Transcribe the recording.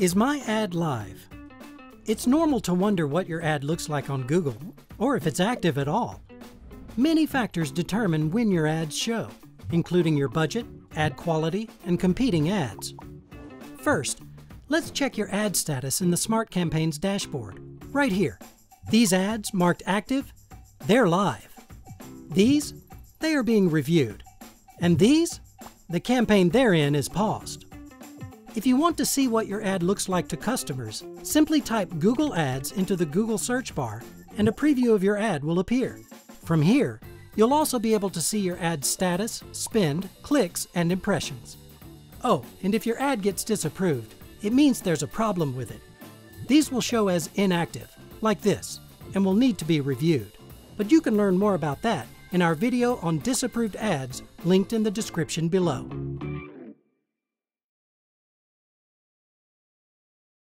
Is my ad live? It's normal to wonder what your ad looks like on Google, or if it's active at all. Many factors determine when your ads show, including your budget, ad quality, and competing ads. First, let's check your ad status in the Smart Campaigns dashboard, right here. These ads marked active, they're live. These, they are being reviewed. And these, the campaign they're in is paused. If you want to see what your ad looks like to customers, simply type Google Ads into the Google search bar and a preview of your ad will appear. From here, you'll also be able to see your ad status, spend, clicks, and impressions. Oh, and if your ad gets disapproved, it means there's a problem with it. These will show as inactive, like this, and will need to be reviewed. But you can learn more about that in our video on disapproved ads linked in the description below.